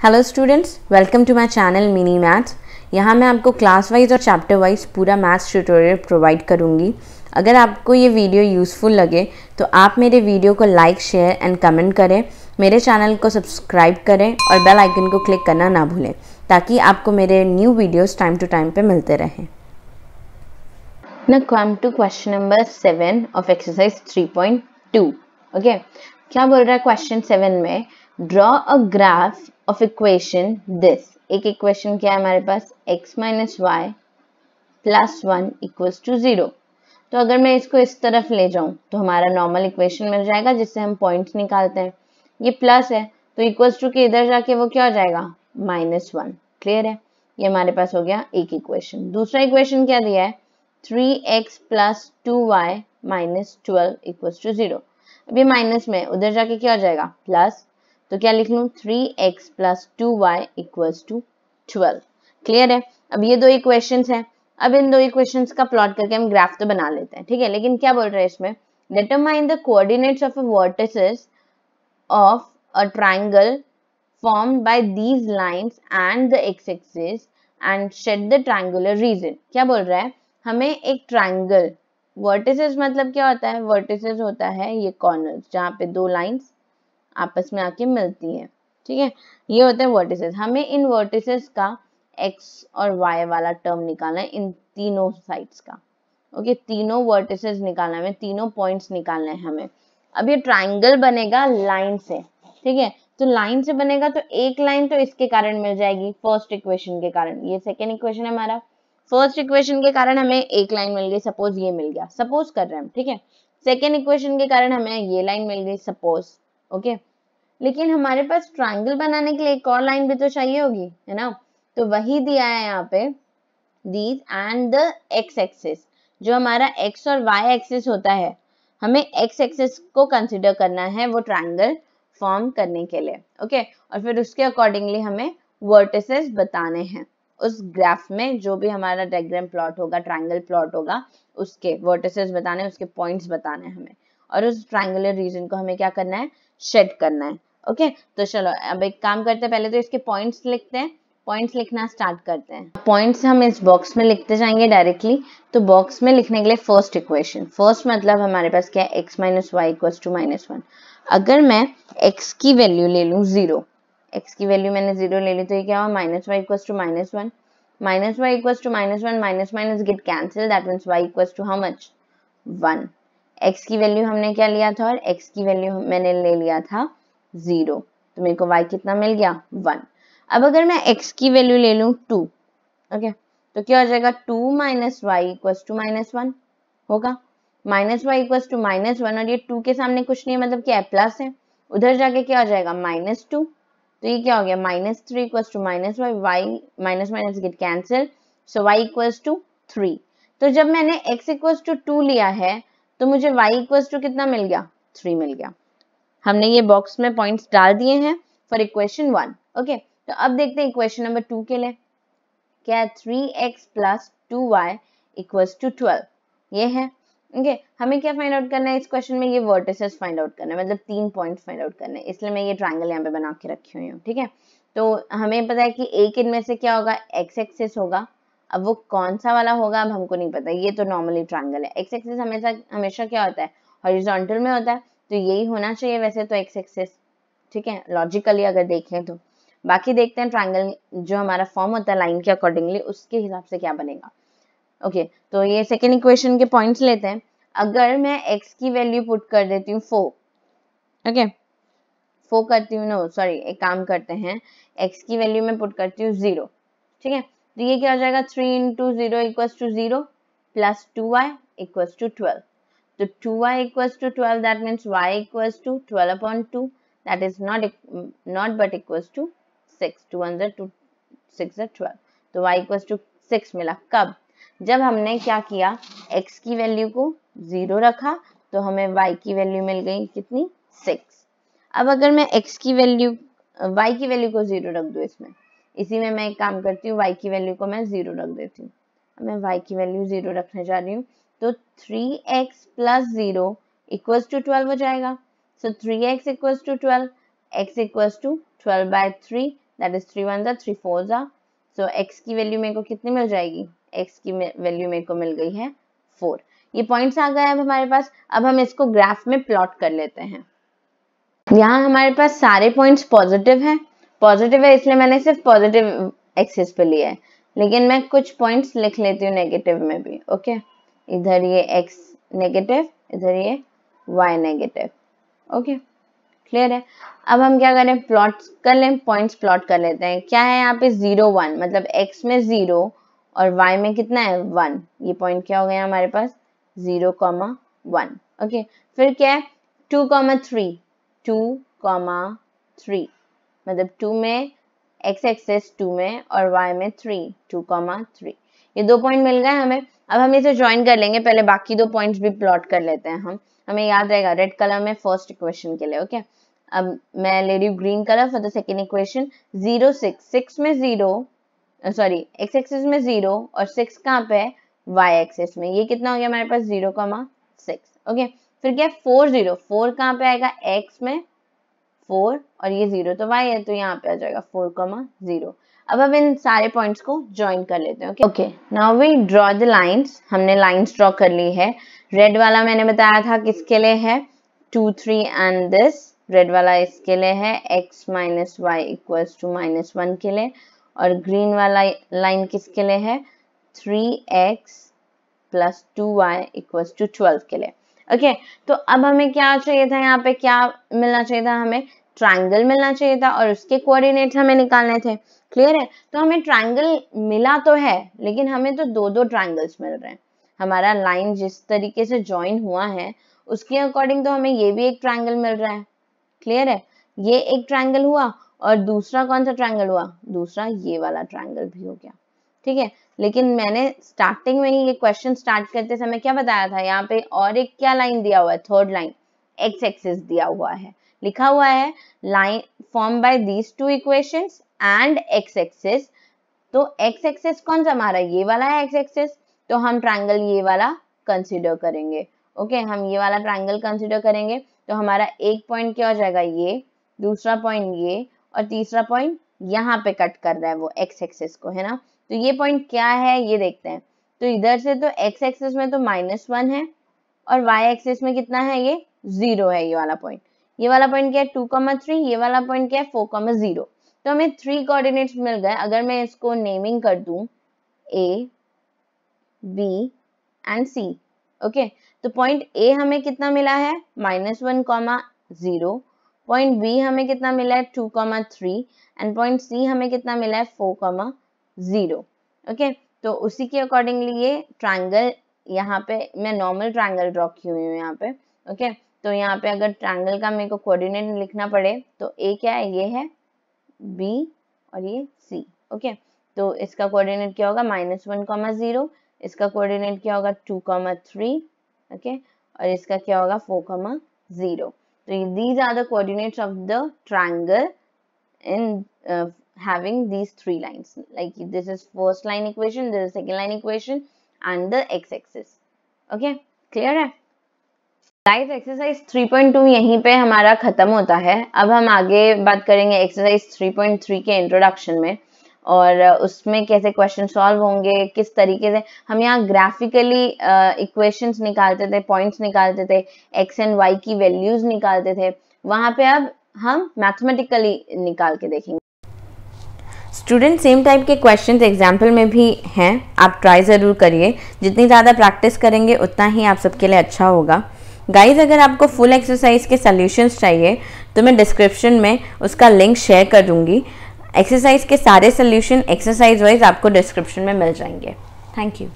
Hello students welcome to my channel mini maths यहाँ मैं आपको क्लास वाइज और चैप्टर वाइज पूरा मैथ्स ट्यूटोरियल प्रोवाइड करूँगी। अगर आपको ये वीडियो यूज़फुल लगे तो आप मेरे वीडियो को लाइक शेयर एंड कमेंट करें। मेरे चैनल को सब्सक्राइब करें और बेल आइकन को क्लिक करना ना भूलें ताकि आपको मेरे new videos time to time पे मिलते रहें। Now come to question number seven of exercise 3.2. Okay, क्या बोल रहा है क्वेश्चन सेवन में? Draw a graph of equation this एक इक्वेशन क्या है हमारे पास? x minus y plus one equals to zero तो अगर मैं इसको इस तरफ़ ले जाऊँ तो हमारा नॉर्मल इक्वेशन मिल जाएगा, जिससे हम पॉइंट्स निकालते हैं। ये प्लस है तो इक्वल्स टू के इधर जाके वो क्या हो जाएगा? माइनस वन क्लियर है? ये हमारे पास हो गया एक इक्वेशन दूसरा इक्वेशन क्या दिया है? Three x plus two y minus twelve equals to zero ये माइनस में उधर जाके क्या हो जाएगा? प्लस तो क्या लिख लू? Three x plus two y equals to twelve clear है? अब ये दो इक्वेशन है। अब इन दो इक्वेशंस का प्लॉट करके हम ग्राफ तो बना लेते हैं, ठीक है? लेकिन क्या बोल रहे हैं इसमें? Determine the coordinates of a vertices of a triangle formed by these lines and the x-axis and shed the triangular region. क्या बोल रहा है? हमें एक ट्राइंगल वर्टिसेस मतलब क्या होता है? वर्टिसेस होता है ये कॉर्नर जहाँ पे दो लाइंस आपस में आके मिलती है। ठीक है? ये होते हैं वर्टिसेस हमें इन वर्टिसेस का एक्स और वाई वाला टर्म निकालना है, इन तीनों साइड्स का। ओके तीनों वर्टिसेस निकालना है तीनों पॉइंट्स निकालना है हमें। अब ये ट्राइंगल बनेगा लाइन से। ठीक है? तो लाइन से बनेगा तो एक लाइन तो इसके कारण मिल जाएगी फ़र्स्ट इक्वेशन के कारण। ये सेकेंड इक्वेशन है हमारा। फ़र्स्ट इक्वेशन के कारण हमें एक लाइन मिल गई सपोज़ ये मिल गया। सपोज़ कर रहे हैं ठीक है? सेकेंड इक्वेशन के कारण हमें ये लाइन मिल गई सपोज़ ओके? लेकिन हमारे पास ट्राइंगल बनाने के लिए एक और लाइन भी तो चाहिए होगी, है ना? तो वही दिया है यहाँ पे these and the x axis जो हमारा एक्स और वाई एक्सिस होता है। हमें एक्स एक्सिस को कंसिडर करना है वो ट्राइंगल फॉर्म करने के लिए, ओके? और फिर उसके अकॉर्डिंगली हमें वर्टिसेस बताने हैं। उस ग्राफ में जो भी हमारा डायग्राम प्लॉट होगा ट्राइंगल प्लॉट होगा, उसके वर्टिसेस बताने, उसके पॉइंट्स बताने हमें। और उस ट्राइंगुलर रीजन को हमें क्या करना है? शेड करना है ओके तो चलो, अब एक काम करते हैं, पहले तो इसके पॉइंट्स लिखते हैं पॉइंट्स लिखना स्टार्ट करते हैं। पॉइंट्स हम इस बॉक्स में लिखते जाएँगे डायरेक्टली तो बॉक्स में लिखने के लिए फ़र्स्ट इक्वेशन फ़र्स्ट मतलब हमारे पास क्या है x minus y equal to minus one अगर मैं एक्स की वैल्यू ले लू ज़ीरो एक्स की वैल्यू मैंने ज़ीरो ले ली तो ये क्या हुआ minus y equal to minus one minus y equal to minus one minus minus get cancel that means y equal to how much one x की वैल्यू हमने क्या लिया था और एक्स की वैल्यू मैंने ले लिया था ज़ीरो तो मेरे को वाई कितना मिल गया? वन अब अगर मैं एक्स की वैल्यू ले लू टू ओके तो क्या हो जाएगा? Two minus y equal to minus one होगा। Minus y equal to minus one और ये टू के सामने कुछ नहीं है मतलब क्या है? प्लस है। उधर जाके क्या हो जाएगा? माइनस टू तो ये क्या हो गया? Minus three equal to minus y y minus minus get cancel so y equals to three तो जब मैंने x इक्व टू टू लिया है तो मुझे y इक्वल्स टू कितना मिल गया? थ्री मिल गया। हमने ये बॉक्स में पॉइंट्स डाल दिए हैं फॉर इक्वेशन वन ओके तो अब देखते हैं इक्वेशन नंबर टू के लिए। क्या three x plus two y equals to twelve ये है ओके okay, हमें क्या फाइंड आउट करना है इस क्वेश्चन में? ये वर्टिसेस फाइंड आउट करना है मतलब तीन पॉइंट्स फाइंड आउट करने हैं। इसलिए मैं ये ट्रायंगल यहाँ पे बना के रखी हुई हूँ ठीक है? तो हमें पता है कि एक इनमें से क्या होगा? एक्स एक्सेस होगा। अब वो कौन सा वाला होगा अब हमको नहीं पता। ये तो नॉर्मली ट्रायंगल है। एक्स एक्सिस हमेशा हमेशा क्या होता है? हॉरिजॉन्टल में होता है। तो यही होना चाहिए वैसे तो एक्स एक्सिस ठीक है? लॉजिकली अगर देखें तो। बाकी देखते हैं ट्रायंगल जो हमारा फॉर्म होता है लाइन के अकॉर्डिंगली उसके हिसाब से क्या बनेगा। ओके okay, तो ये सेकेंड इक्वेशन के पॉइंट्स लेते हैं। अगर मैं एक्स की वैल्यू पुट कर देती हूँ फोर ओके फोर करती हूँ नो सॉरी एक काम करते हैं। एक्स की वैल्यू में पुट करती हूँ ज़ीरो ठीक है? तो ये क्या हो जाएगा? Three into zero equal to zero plus two y equal to twelve तो two y equal to twelve that means y equal to twelve upon two that is not not but equal to six two one two six twelve तो y इक्व to six मिला। कब? जब हमने क्या किया? x की value को zero रखा तो हमें y की वैल्यू मिल गई कितनी? सिक्स अब अगर मैं x की वैल्यू y की वैल्यू को ज़ीरो रख दू इसमें इसी में मैं एक काम करती हूँ, y की वैल्यू को मैं ज़ीरो रख देती हूँ। मैं y की वैल्यू ज़ीरो रखने जा रही हूँ तो three x plus zero equals to twelve हो जाएगा। So three x equals to twelve x equals to twelve by three that is three one ज़ा थ्री फोर ज़ा सो एक्स की वैल्यू मेरे को कितनी मिल जाएगी? एक्स की वैल्यू मेरे को मिल गई है फोर ये पॉइंट्स आ गए अब हमारे पास, अब हम इसको ग्राफ में प्लॉट कर लेते हैं। यहाँ हमारे पास सारे पॉइंट्स पॉजिटिव हैं। पॉजिटिव है, इसलिए मैंने सिर्फ़ पॉजिटिव एक्सिस पे लिया है। लेकिन मैं कुछ पॉइंट्स लिख लेती हूँ नेगेटिव में भी ओके इधर ये एक्स नेगेटिव इधर ये वाई नेगेटिव ओके क्लियर है? अब हम क्या करें? प्लॉट कर लें पॉइंट्स प्लॉट कर लेते हैं। क्या है यहाँ पे ज़ीरो वन मतलब एक्स में ज़ीरो और वाई में कितना है? वन ये पॉइंट क्या हो गया हमारे पास? ज़ीरो कॉमा वन ओके फिर क्या है? Two comma three two comma three मतलब टू में एक्स एक्सेस टू में और वाई में थ्री टू कॉमा थ्री ये दो पॉइंट मिल गए हमें। अब हम इसे ज्वाइन कर लेंगे। पहले बाकी दो पॉइंट्स भी प्लॉट कर लेते हैं हम। हमें याद रहेगा रेड कलर में फ़र्स्ट इक्वेशन के लिए ओके अब मैं ले रही हूँ green colour for the second equation zero six six में ज़ीरो सॉरी एक्स एक्सेस में ज़ीरो और सिक्स कहाँ पे है? वाई एक्सेस में। ये कितना हो गया हमारे पास? ज़ीरो कॉमा सिक्स ओके फिर क्या? फोर ज़ीरो फोर कहाँ पे आएगा? एक्स में फोर और ये ज़ीरो तो वाई है तो यहाँ पे आ जाएगा फोर कॉमा ज़ीरो। अब हम इन सारे पॉइंट्स को ज्वाइन कर लेते हैं okay now we draw the lines हमने लाइंस ड्रॉ कर ली है। रेड वाला मैंने बताया था किसके लिए है? Two three and this red वाला इसके लिए है। X minus y equals to minus one के लिए। और ग्रीन वाला लाइन किसके लिए है? Three x plus two y equals to twelve के लिए। ओके तो अब हमें क्या चाहिए था? यहाँ पे क्या मिलना चाहिए था हमें? ट्राइंगल मिलना चाहिए था और उसके कोऑर्डिनेट हमें निकालने थे। क्लियर है? तो हमें ट्राइंगल मिला तो है, लेकिन हमें तो दो दो ट्राइंगल्स मिल रहे हैं। हमारा लाइन जिस तरीके से ज्वाइन हुआ है, उसके अकॉर्डिंग तो हमें ये भी एक ट्राइंगल मिल रहा है। क्लियर है? ये एक ट्राइंगल हुआ और दूसरा कौन सा ट्राइंगल हुआ? दूसरा ये वाला ट्राइंगल भी हो गया। ठीक है? लेकिन मैंने स्टार्टिंग में ही ये क्वेश्चन स्टार्ट करते समय क्या बताया था? यहाँ पे और एक क्या लाइन दिया हुआ है? थर्ड लाइन एक्स एक्सिस दिया हुआ है। लिखा हुआ है line form by these two equations and x axis तो एक्स एक्सिस कौन सा हमारा? ये वाला है एक्स एक्सिस तो हम ट्राइंगल ये वाला कंसिडर करेंगे। ओके okay, हम ये वाला ट्राइंगल कंसिडर करेंगे। तो हमारा एक पॉइंट क्या हो जाएगा? ये दूसरा पॉइंट ये और तीसरा पॉइंट यहाँ पे कट कर रहा है वो एक्स एक्सिस को है ना? तो ये पॉइंट क्या है, ये देखते हैं। तो इधर से तो एक्स एक्सिस में तो माइनस वन है और वाई एक्सिस में कितना है, ये ज़ीरो है, ये वाला पॉइंट ये वाला पॉइंट क्या है टू कॉमा थ्री ये वाला पॉइंट क्या है फोर कॉमा ज़ीरो तो हमें थ्री कोऑर्डिनेट्स मिल गए। अगर मैं इसको नेमिंग कर दूँ A B and C okay तो पॉइंट ए हमें कितना मिला है minus one comma zero point B हमें कितना मिला है two comma three and point C हमें कितना मिला है फोर कॉमा ज़ीरो ओके तो उसी के अकॉर्डिंगली ये ट्राइंगल यहाँ पे, मैं नॉर्मल ट्राइंगल ड्रॉ की हुई हूँ यहाँ पे ओके तो यहाँ पे अगर ट्राइंगल का मेरे कोऑर्डिनेट लिखना पड़े तो ए क्या है? ये है बी और ये सी ओके तो इसका कोऑर्डिनेट क्या होगा? माइनस वन कॉमा ज़ीरो इसका कोऑर्डिनेट क्या होगा? टू कॉमा थ्री ओके और इसका क्या होगा? फोर कॉमा ज़ीरो तो these are the coordinates of the triangle in having these three lines. Like, this is first line equation, this is second line equation, and the x-axis. Okay? Clear है? Guys exercise 3.2 यहीं पे हमारा खत्म होता है। अब हम आगे बात करेंगे एक्सरसाइज 3.3 के इंट्रोडक्शन में। और उसमें कैसे क्वेश्चन सॉल्व होंगे, किस तरीके से हम यहाँ ग्राफिकली इक्वेशंस निकालते थे पॉइंट्स निकालते थे एक्स एंड वाई की वैल्यूज़ निकालते थे। वहाँ पे अब हम मैथमेटिकली निकाल के देखेंगे। स्टूडेंट सेम टाइप के क्वेश्चंस एग्ज़ाम्पल में भी हैं, आप ट्राई ज़रूर करिए। जितनी ज़्यादा प्रैक्टिस करेंगे, उतना ही आप सबके लिए अच्छा होगा। गाइज़ अगर आपको फुल एक्सरसाइज के सॉल्यूशंस चाहिए तो मैं डिस्क्रिप्शन में उसका लिंक शेयर कर दूँगी। एक्सरसाइज के सारे सोल्यूशन, एक्सरसाइज वाइज आपको डिस्क्रिप्शन में मिल जाएँगे। Thank you.